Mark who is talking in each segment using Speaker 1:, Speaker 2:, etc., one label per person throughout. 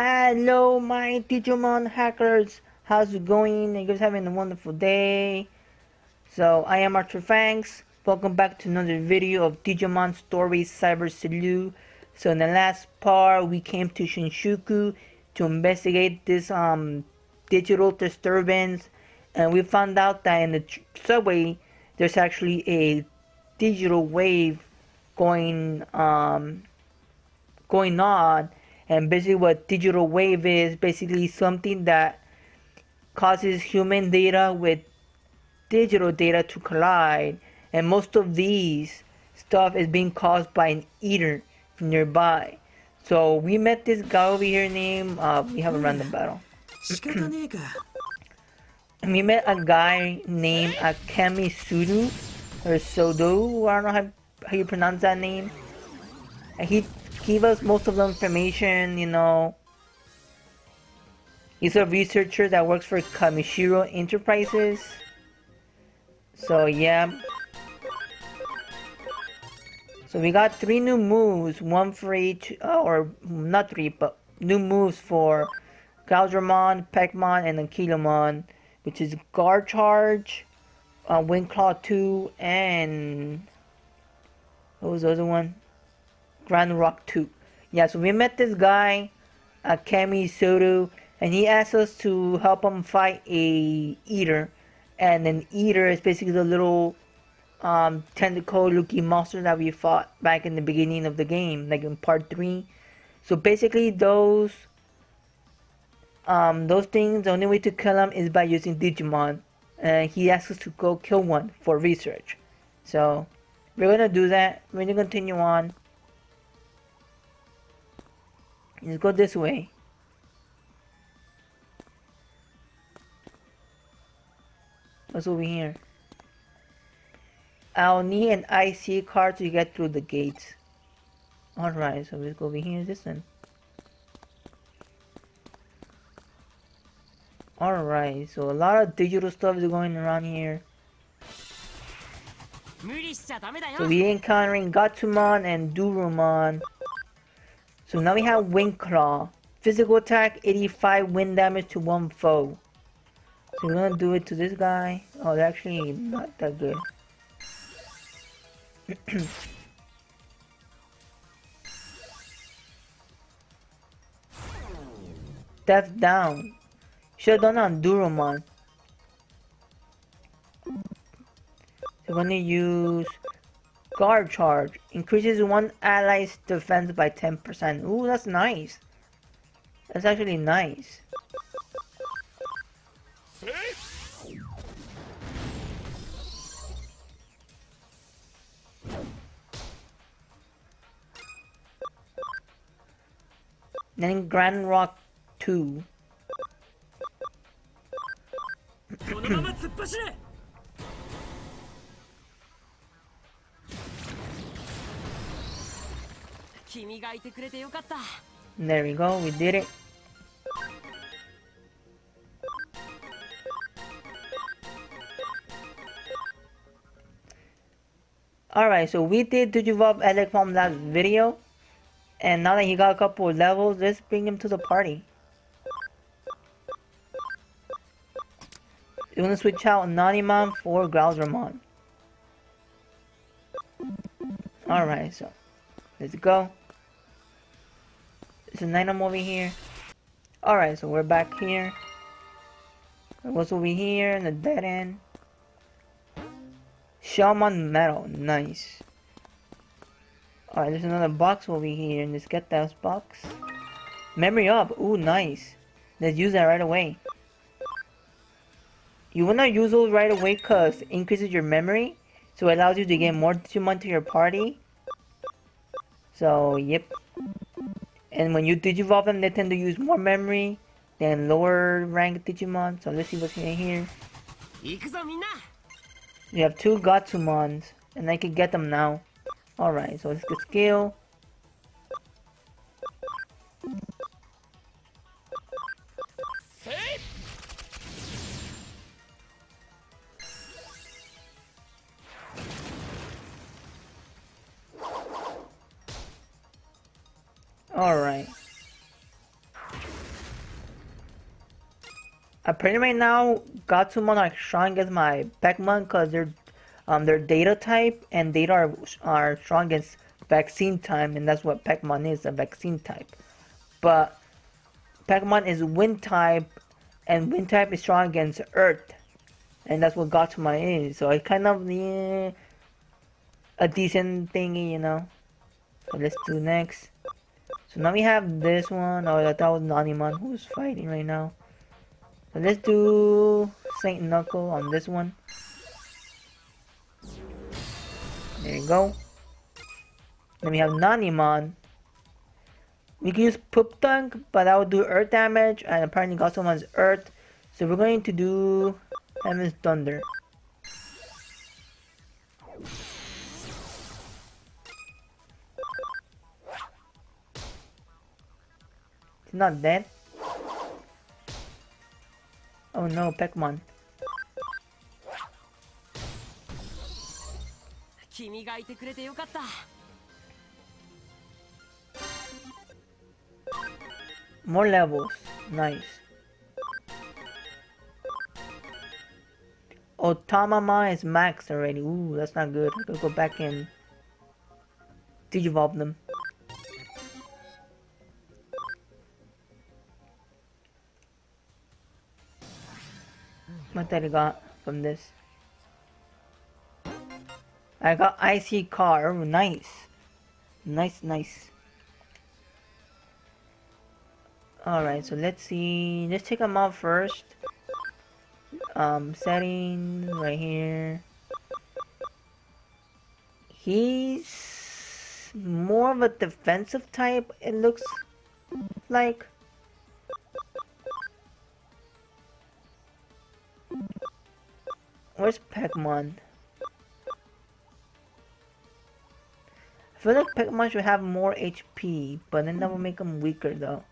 Speaker 1: Hello, my Digimon hackers. How's it going? You guys having a wonderful day? So, I am Archer Fangs. Welcome back to another video of Digimon Story Cyber Sleuth. So, in the last part, we came to Shinjuku to investigate this um digital disturbance, and we found out that in the subway there's actually a digital wave going um going on and basically what digital wave is basically something that causes human data with digital data to collide. And most of these stuff is being caused by an eater nearby. So we met this guy over here named uh, we have a random battle. We met a guy named Akemi Sudu or Sodo I don't know how, how you pronounce that name. He gave us most of the information, you know. He's a researcher that works for Kamishiro Enterprises. So yeah. So we got three new moves, one for each, uh, or not three, but new moves for Guardromon, Peckmon, and Ankylomon, which is Guard Charge, uh, Claw 2, and what was the other one? Grand Rock 2. Yeah, so we met this guy, uh, Kami Soto, and he asked us to help him fight a eater. And an eater is basically the little um, tentacle looking monster that we fought back in the beginning of the game, like in part 3. So basically those um, those things, the only way to kill them is by using Digimon. And he asked us to go kill one for research. So we're gonna do that. We're gonna continue on. Let's go this way. What's over here? I'll need an IC card to get through the gates. Alright, so let's go over here. This one. Alright, so a lot of digital stuff is going around here. So we encountering Gotsumon and Dorumon. So now we have Wing Claw. Physical attack, 85 wind damage to one foe. So we're gonna do it to this guy. Oh, they're actually not that good. Death down. Should've done on Dorumon. So we're gonna use Guard charge. Increases one ally's defense by 10%. Ooh, that's nice. That's actually nice. Then Grand Rock 2. There we go, we did it. Alright, so we did Digivop Alec from last video. And now that he got a couple levels, let's bring him to the party. We're gonna switch out Nanimon for Guardromon. Alright, so let's go. There's item over here. Alright, so we're back here. What's over here in the dead end? Shaman metal, nice. Alright, there's another box over here. Let's get that box. Memory up, ooh, nice. Let's use that right away. You wanna use those right away because it increases your memory. So it allows you to get more Digimon to your party. So, yep. And when you Digivolve them, they tend to use more memory than lower rank Digimon. So let's see what's in here. We have two Gotsumons, and I can get them now. Alright, so let's get skill. Apparently right now Gotsumon are strong against my Peckmon because they're um they're data type and data are, are strong against vaccine type and that's what Peckmon is a vaccine type. But Peckmon is wind type and wind type is strong against earth and that's what Gotsumon is. So it's kind of yeah, a decent thingy, you know. So let's do next. So now we have this one. Oh, that was Nanimon who's fighting right now. So let's do Saint Knuckle on this one. There you go. Then we have Nanimon. We can use Poop Dunk, but that will do earth damage, and apparently Gotsumon's earth. So we're going to do Heaven's Thunder. He's not dead. Oh no,
Speaker 2: Peckmon.
Speaker 1: More levels. Nice. Oh, Tamama is maxed already. Ooh, that's not good. I could go back and... Digivolve them. What I got from this? I got IC card. Nice. Nice, nice. Alright, so let's see. Let's take them out first. Um, settings right here. He's more of a defensive type, it looks like. Where's Peckmon? I feel like Peckmon should have more HP, but then that will make them weaker though.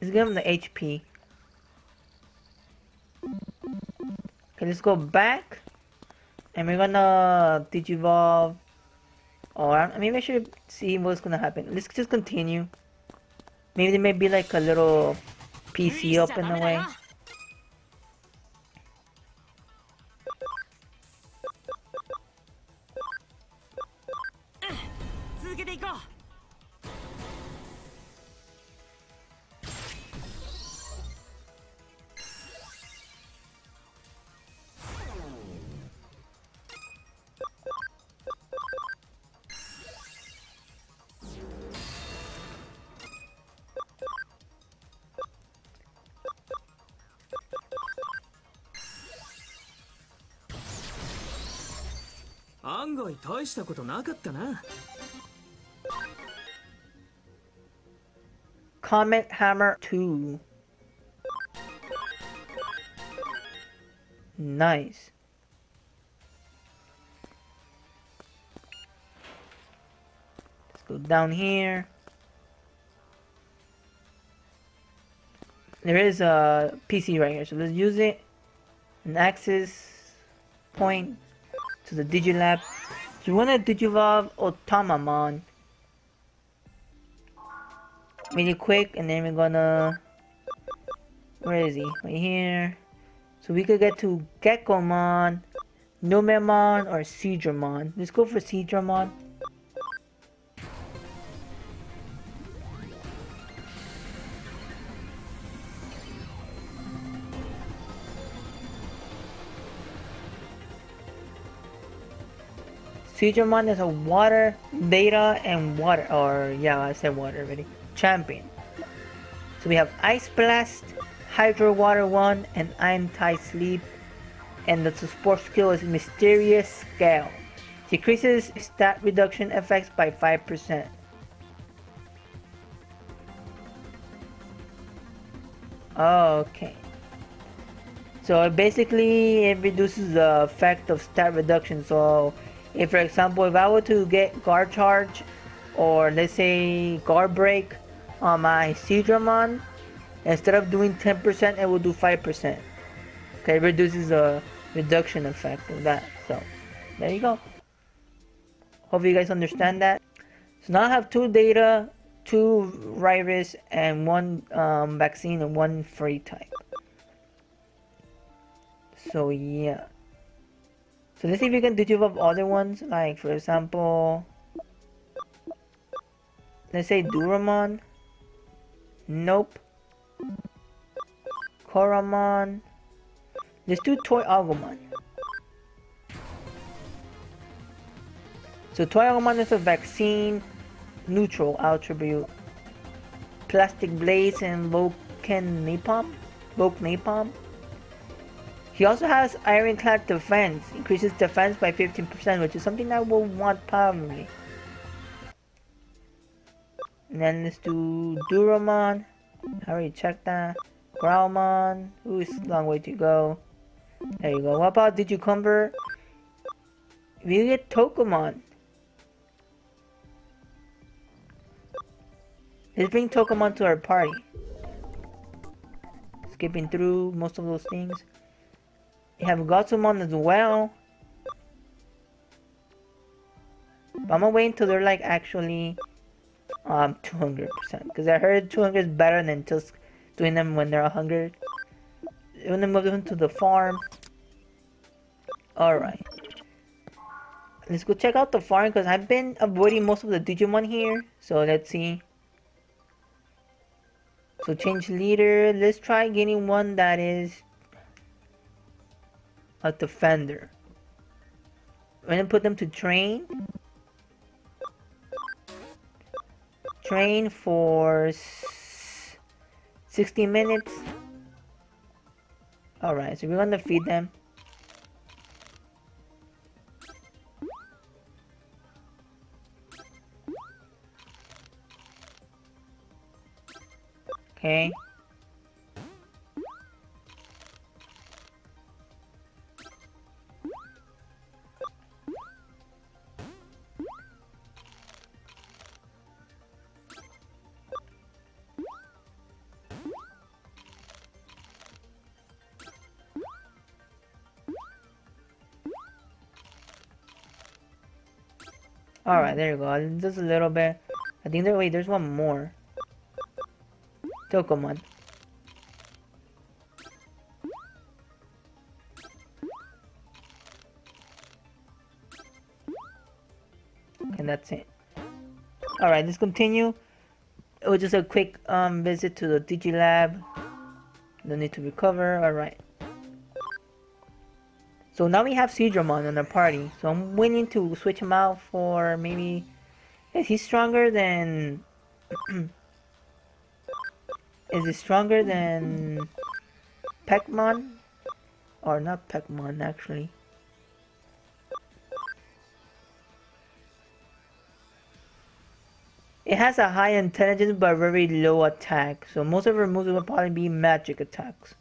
Speaker 1: Let's give him the HP. Okay, let's go back. And we're gonna Digivolve. Or I maybe I should see what's gonna happen. Let's just continue. Maybe there may be like a little PC up in the way.
Speaker 2: 案外大したことなかったな
Speaker 1: Comet Hammer 2 Nice Let's go down here There is a PC right here, so let's use it. An access point to the Digilab. So you want to Digivolve Otamamon really quick, and then we're gonna. Where is he? Right here. So we could get to Gekkomon, Numemon, or Seadramon. Let's go for Seadramon. Seadramon is a water, data, and water, or yeah, I said water already, champion. So we have Ice Blast, Hydro Water 1, and Anti-Sleep. And the support skill is Mysterious Scale. Decreases stat reduction effects by 5%. Okay. So basically it reduces the effect of stat reduction. So if for example if I were to get guard charge or let's say guard break on my Seadramon instead of doing 10% it will do 5% okay reduces the reduction effect of that. So there you go. Hope you guys understand that. So now I have two data, two virus, and one um, vaccine and one free type. So yeah. So let's see if we can develop other ones, like for example, let's say Dorumon. Nope. Koromon. Let's do Toy Agumon. So Toy Agumon is a vaccine neutral attribute. Plastic Blades and Vulcan Napalm. Volk Napalm. He also has Ironclad Defense. Increases defense by 15%, which is something I will want probably. And then let's do Dorumon. I already checked that. Growlmon. Ooh, it's a long way to go. There you go. What about Digiconvert? We get Tokomon. Let's bring Tokomon to our party. Skipping through most of those things. Have Gotsumon as well. But I'm gonna wait until they're like actually um 200% because I heard 200 is better than just doing them when they're 100. When they move them to the farm. Alright. Let's go check out the farm because I've been avoiding most of the Digimon here. So let's see. So change leader. Let's try getting one that is a defender. We're gonna put them to train. Train for 60 minutes. Alright, so we're gonna feed them. Okay. Alright, there you go. Just a little bit. I think there wait, there's one more. Tokomon. And that's it. Alright, let's continue. It was just a quick um, visit to the Digilab. No need to recover. Alright. So now we have Seadramon in our party. So I'm willing to switch him out for maybe... Is he stronger than... Is he stronger than... Peckmon? Or not Peckmon actually. It has a high intelligence but very low attack. So most of her moves will probably be magic attacks.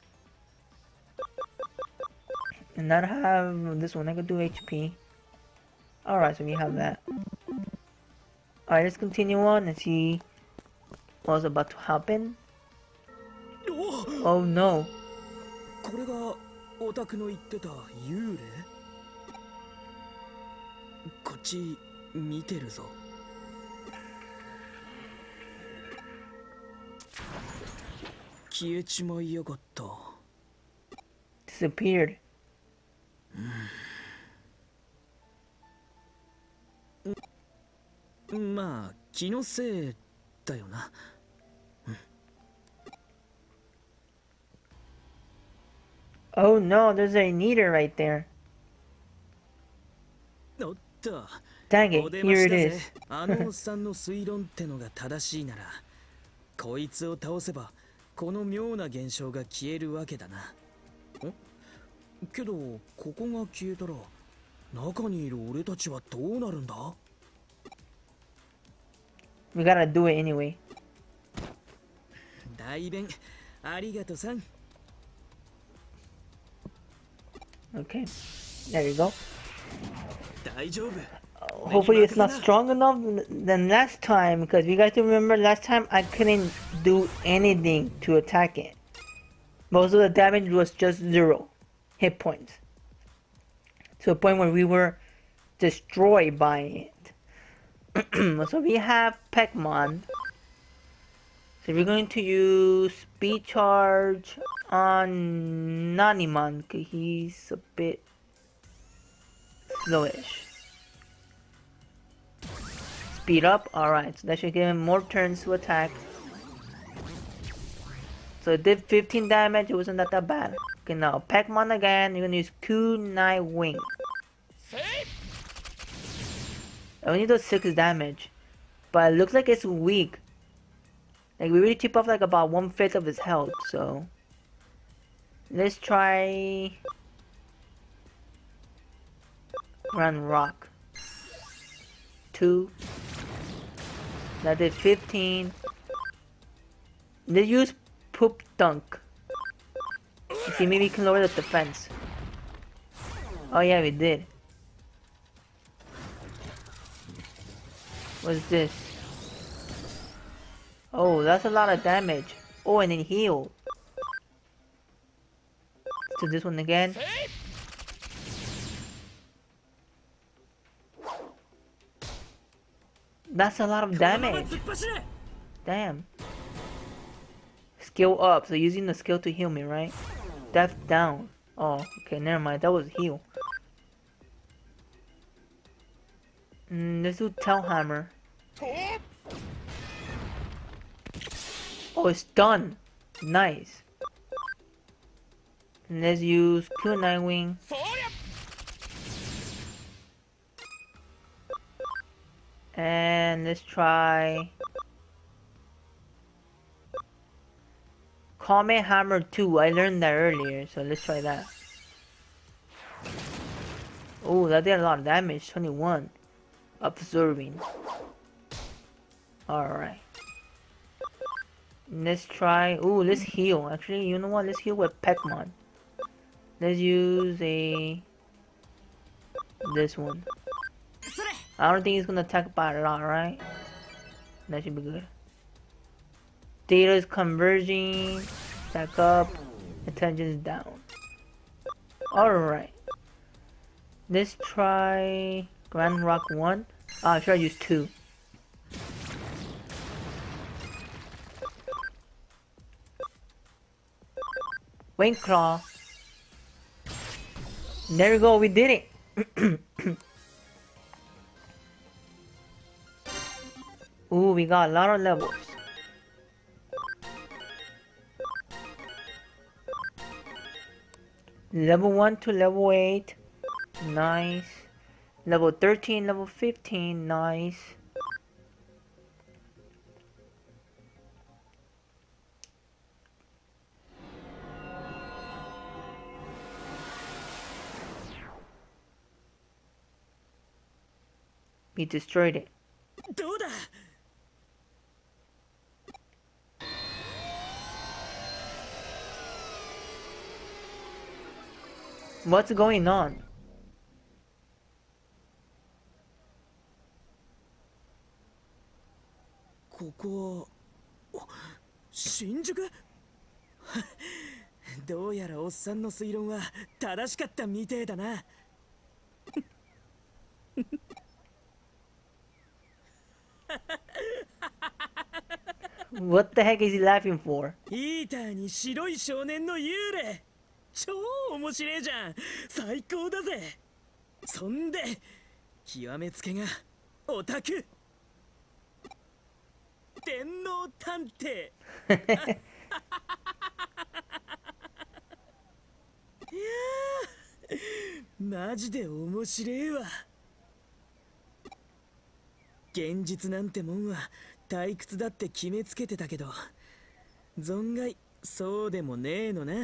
Speaker 1: And not have this one. I could do HP. Alright, so we have that. Alright, let's continue on and see what's about to happen. Oh no.
Speaker 2: こまあ気のせいだよな。
Speaker 1: Oh no, there's a neater right there. Dang
Speaker 2: お
Speaker 1: it, here
Speaker 2: し
Speaker 1: it is.
Speaker 2: あのおっさんの推論ってのが正しいならこいつを倒せばこの妙な現象が消えるわけだな。んけどここが消えたら中にいる俺たちはどうなるんだ？
Speaker 1: We gotta do it anyway.
Speaker 2: 大弁ありがとさん
Speaker 1: Okay. There you go.
Speaker 2: 大丈夫
Speaker 1: Hopefully it's not strong enough than last time because you guys remember last time I couldn't do anything to attack it. Most of the damage was just zero hit points. to a point where we were destroyed by it. so we have Peckmon. So we're going to use Speed Charge on Nanimon because he's a bit slowish. Speed up, alright, so that should give him more turns to attack. So it did 15 damage, it wasn't that, that bad. Okay, now Peckmon again, you're gonna use Kunai Wing. It only does 6 damage, but it looks like it's weak. Like we really tip off like about one fifth of his health, so let's try run rock. Two. That did 15. Let's use poop dunk. See, maybe we can lower the defense. Oh yeah, we did. What's this? Oh, that's a lot of damage. Oh, and then heal. To this one again. That's a lot of damage. Damn. Skill up. So using the skill to heal me, right? Death down. Oh, okay, never mind. That was heal. Mm, let's do Tailhammer. Oh, it's done. Nice. Let's use Kunai Wing. And let's try Kame Hammer 2. I learned that earlier, so let's try that. Oh, that did a lot of damage. 21. Absorbing. Alright. Let's try. Ooh, let's heal. Actually, you know what? Let's heal with Peckmon. Let's use a. This one. I don't think he's gonna attack by a lot, right? That should be good. Data is converging. Stack up. Attention is down. Alright. Let's try Grand Rock 1. Ah, should I use 2? Wing Claw. There we go, we did it! Ooh, we got a lot of levels. Level 1 to level 8. Nice. Level 13, level 15. Nice. どうだ？What's going on?
Speaker 2: ここは新宿？どうやらおっさんの推論は正しかったみてえだな。
Speaker 1: What the heck is he laughing for?
Speaker 2: ヒーターに白い少年の幽霊。超面白えじゃん。最高だぜ。そんで極めつけがオタク。天皇探偵。いやマジで面白えわ現実なんてもんは退屈だって決めつけてたけど存外そうでもねえのな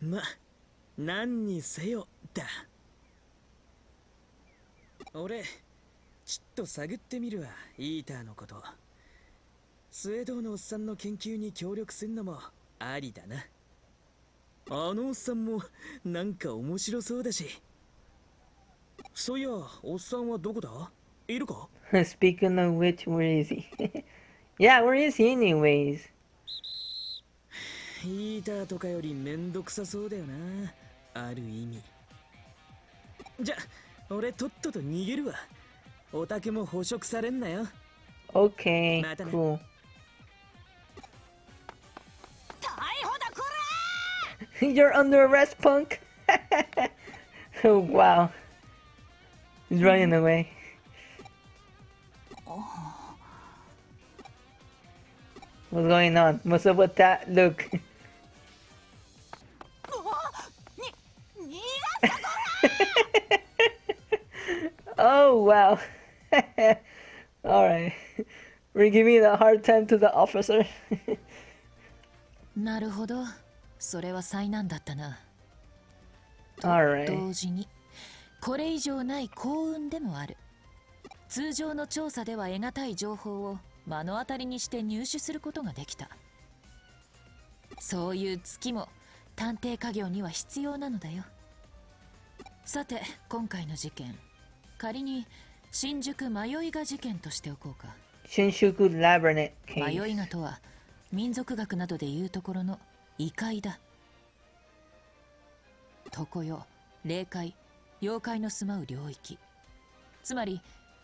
Speaker 2: ま、何にせよだ。俺、ちっと探ってみるわ、イーターのこと。スウェードのおっさんの研究に協力すんのもありだな。あのおっさんもなんか面白そうだし。そういや、おっさんはどこだいるか
Speaker 1: Speaking of which, where is he? yeah, where is he anyways?
Speaker 2: ヒーターとかよりめんどくさそうだよな ある意味じゃ俺とっとと逃げるわおたけも捕食されんなよ
Speaker 1: Okay,
Speaker 2: Madam.
Speaker 1: cool.
Speaker 3: 逮捕だこ
Speaker 1: You're under arrest, punk! oh, wow. He's running away. What's going on? What's up with that look?
Speaker 3: らうわに逃がす
Speaker 1: oh, wow. Alright. We're giving a hard time to the officer.
Speaker 3: なるほどそれは災難だったな
Speaker 1: Alright.
Speaker 3: 同時に これ以上ない幸運でもある。通常の調査では得難い情報を目の当たりにして入手することができた。そういう月も探偵家業には必要なのだよ。さて今回の事件。仮に新宿迷いが事件としておこうか。
Speaker 1: Shinshuku Labyrinth
Speaker 3: 迷
Speaker 1: case.
Speaker 3: いがとは民族学などでいうところの異界だ。常世霊界妖怪の住まう領域。つまり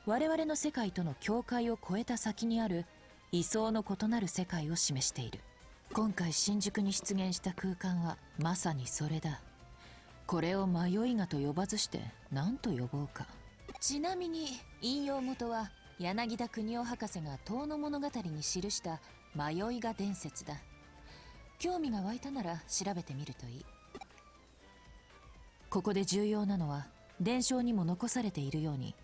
Speaker 3: 我々の世界との境界を越えた先にある位相の異なる世界を示している。今回新宿に出現した空間はまさにそれだ。これを迷いがと呼ばずして何と呼ぼうか。ちなみに引用元は柳田国夫博士が「遠の物語」に記した「迷いが伝説」だ。興味が湧いたなら調べてみるといい。ここで重要なのは伝承にも残されているように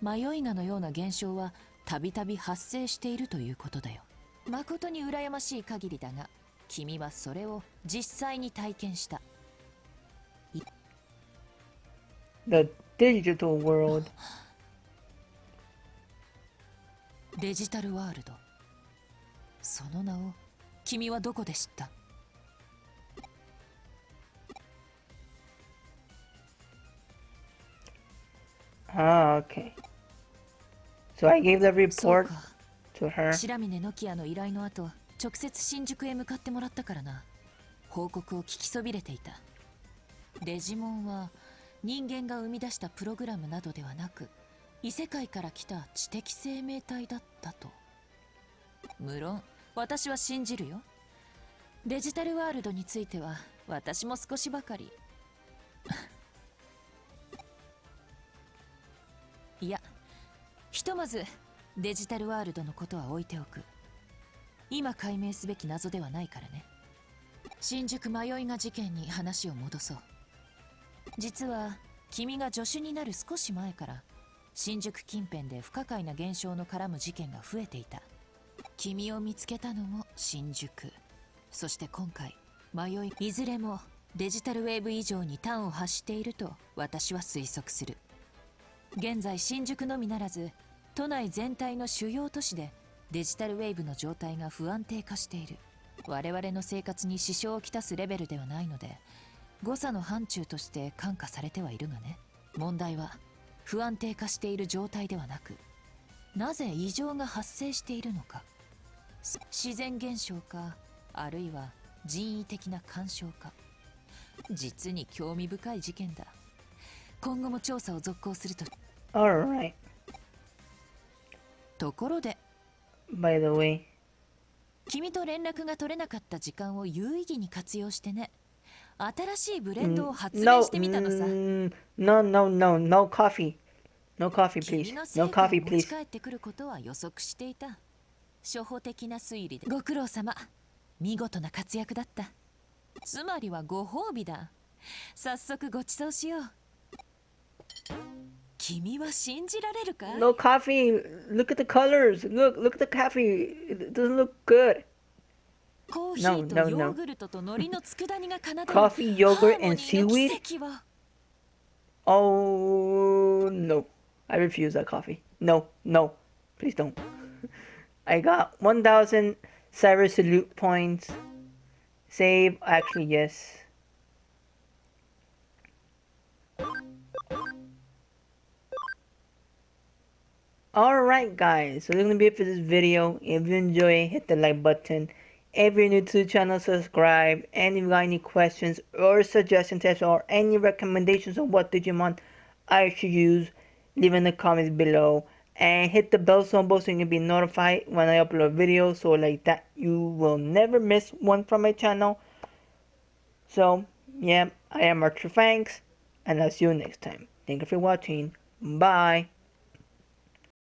Speaker 3: 迷いがのような現象はたびたび発生しているということだよ。誠に羨ましい限りだが君はそれを実際に体験した。
Speaker 1: The digital world.
Speaker 3: デジタルワールド。その名を君はどこで知った？
Speaker 1: Ah, okay. So I gave the report
Speaker 3: か
Speaker 1: to her.
Speaker 3: 白峰ノキアの依頼の後直接新宿へ向かってもらったからな。報告を聞きそびれていた。デジモンは人間が生み出したプログラムなどではなく異世界から来た知的生命体だったと。無論私は信じるよ。デジタルワールドについては私も少しばかり いやひとまずデジタルワールドのことは置いておく。今解明すべき謎ではないからね。新宿迷いが事件に話を戻そう。実は君が助手になる少し前から新宿近辺で不可解な現象の絡む事件が増えていた。君を見つけたのも新宿。そして今回迷いいずれもデジタルウェーブ以上に端を発していると私は推測する。現在新宿のみならず都内全体の主要都市でデジタルウェーブの状態が不安定化している。我々の生活に支障をきたすレベルではないので誤差の範疇として感化されてはいるがね。問題は不安定化している状態ではなくなぜ異常が発生しているのか。自然現象かあるいは人為的な干渉か。実に興味深い事件だ。今後も調査を続行すると。
Speaker 1: Alright.
Speaker 3: ところで。
Speaker 1: By the way.
Speaker 3: 君と連絡が取れなかった時間を有意義に活用してね。新しいブレンドを発明してみたのさ、
Speaker 1: mm, no, no, no, no coffee. No coffee,
Speaker 3: 君
Speaker 1: please.
Speaker 3: の
Speaker 1: No coffee,
Speaker 3: 持
Speaker 1: please.
Speaker 3: ち帰ってくることは予測していた。初歩的な推理でご苦労様。見事な活躍だった。つまりはご褒美だ。早速ご馳走しよう
Speaker 1: No coffee. Look at the colors. Look, look at the coffee. It doesn't look good. No, no, no. coffee, yogurt, and seaweed? Oh, no. I refuse that coffee. No, no. Please don't. I got 1,000 Cyber Sleuth points. Save. Actually, yes. Alright guys, so this is gonna be it for this video. If you enjoy, hit the like button If you're new to the channel, subscribe. And if you got any questions or suggestions or any recommendations on what Digimon I should use, leave in the comments below. And hit the bell symbol so you can be notified when I upload videos. So like that, you will never miss one from my channel. So, yeah, I am Archer Fangs. And I'll see you next time. Thank you for watching. Bye.